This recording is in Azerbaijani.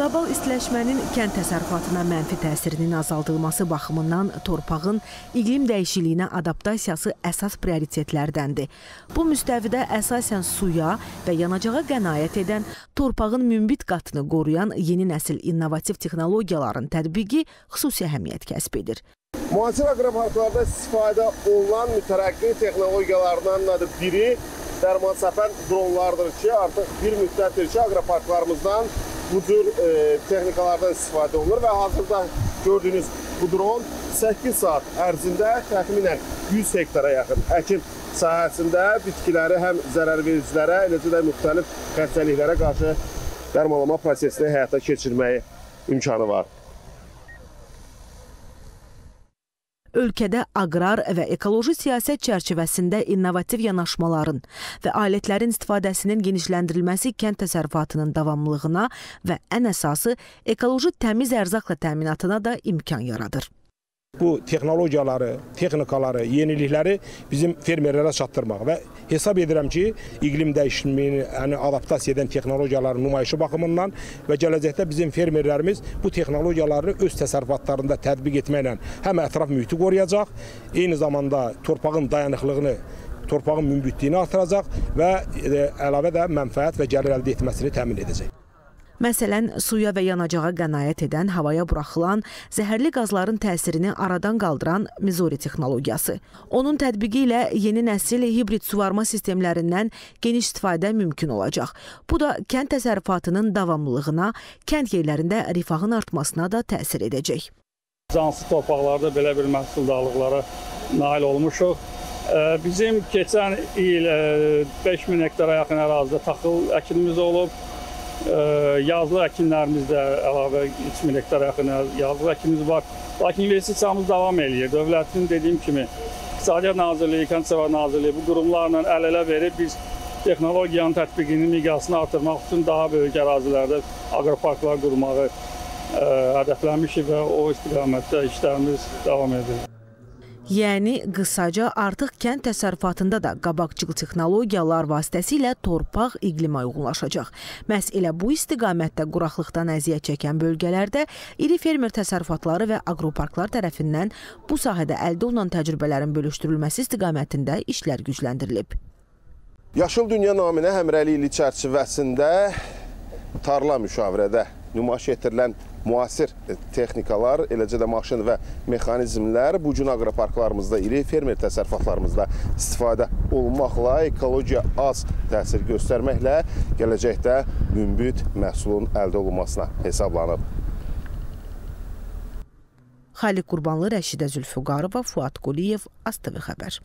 Qlobal istiləşmənin kənd təsərrüfatına mənfi təsirinin azaldılması baxımından torpağın iqlim dəyişikliyinə adaptasiyası əsas prioritetlərdəndir. Bu müstəvidə əsasən suya və yanacağa qənaət edən, torpağın münbit qatını qoruyan yeni nəsil innovativ texnologiyaların tətbiqi xüsusi əhəmiyyət kəsb edir. Müasir aqroparklarda istifadə olunan mütərəqqi texnologiyalardan biri dərman səpən dronlardır ki, artıq bir müddətdir ki, aqroparklarımızdan bu cür e, texnikalardan istifadə olunur və hazırda gördüyünüz bu dron 8 saat ərzində təxminən 100 hektara yaxın əkin sahəsində bitkiləri həm zərərvericilərə, eləcə də müxtəlif xəstəliklərə qarşı dərmanlama prosesini həyata keçirməyi imkanı var. Ölkədə aqrar və ekoloji siyasət çərçivəsində innovativ yanaşmaların və alətlərin istifadəsinin genişləndirilməsi kənd təsərrüfatının davamlılığına və ən əsası ekoloji təmiz ərzaqla təminatına da imkan yaradır bu texnologiyaları, texnikaları, yenilikləri bizim fermerlərə çatdırmaq və hesab edirəm ki, iqlim dəyişimini yəni adaptasiya edən texnologiyaların nümayişi baxımından və gələcəkdə bizim fermerlərimiz bu texnologiyaları öz təsərrüfatlarında tətbiq etməklə həm ətraf mühiti qoruyacaq, eyni zamanda torpağın dayanıqlığını torpağın münbitliyini artıracaq və e, əlavə də mənfəət və gəlir əldə etməsini təmin edəcək. Məsələn, suya və yanacağa qənaət edən havaya buraxılan zəhərli qazların təsirini aradan qaldıran Mizori texnologiyası. Onun tətbiqi ilə yeni nəsil hibrid suvarma sistemlərindən geniş istifadə mümkün olacaq. Bu da kənd təsərrüfatının davamlılığına, kənd yerlərində rifahın artmasına da təsir edəcək. Cansız torpaqlarda belə bir məhsuldarlıqlara nail olmuşuq. Bizim keçən il 5000 hektara yaxın ərazidə taxıl əkinimiz olub yazlı əkinlərimizdə əlavə 3000 hektar yaxın yazlı əkinimiz var. Lakin investisiямız davam eləyir. Dövlətin dediyim kimi İqtisadiyyat Nazirliyi, Kənd Təsərrüfatı Nazirliyi bu qurumlarla əl-ələ verib biz texnologiyanın tətbiqinin miqyasını artırmaq üçün daha böyük ərazilərdə aqroparklar qurmağı hədəflənmişik və o istiqamətdə işlərimiz davam edir. Yəni qısaca artıq kənd təsərrüfatında da qabaqcıl texnologiyalar vasitəsilə torpaq iqlimə uyğunlaşacaq. Məhz elə bu istiqamətdə quraqlıqdan əziyyət çəkən bölgələrdə iri fermer təsərrüfatları və aqroparklar tərəfindən bu sahədə əldə olunan təcrübələrin bölüşdürülməsi istiqamətində işlər gücləndirilib. Yaşıl Dünya naminə həmrəylik çərçivəsində tarla müşavirədə nümayiş etdirilən müasir texnikalar, eləcə də maşın və mexanizmlər bu gün aqroparklarımızda, iri fermer təsərrüfatlarımızda istifadə olunmaqla ekologiya az təsir göstərməklə gələcəkdə münbit məhsulun əldə olunmasına hesablanıb. Xaliq Qurbanlı, Rəşidə Zülfüqarova, Fuad Quliyev, ASTV xəbər.